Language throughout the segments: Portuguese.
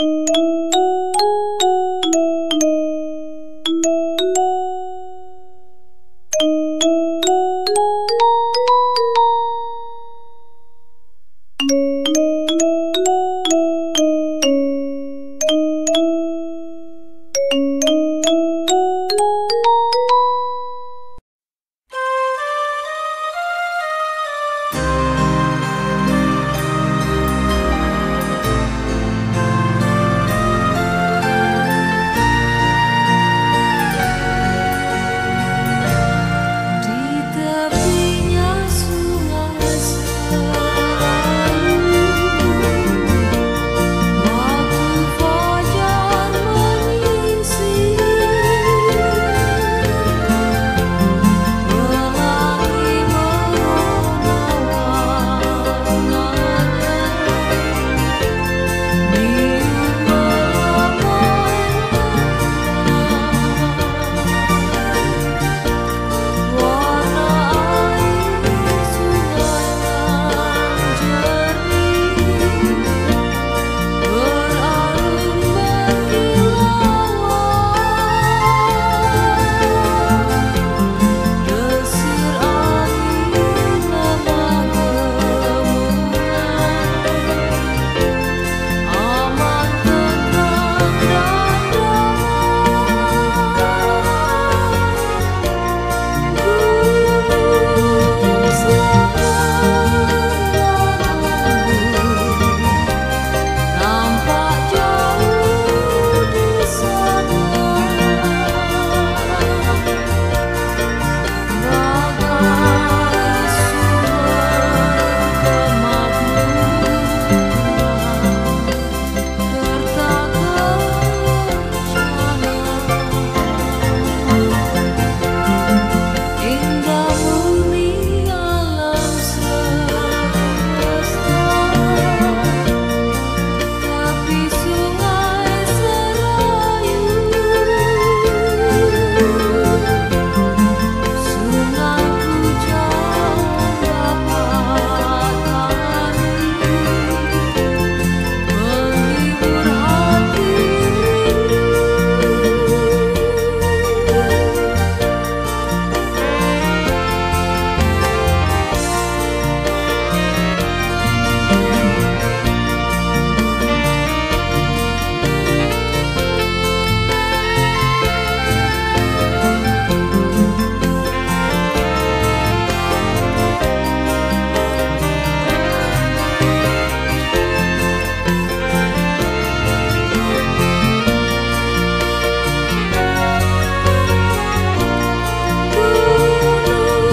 Música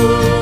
Oh.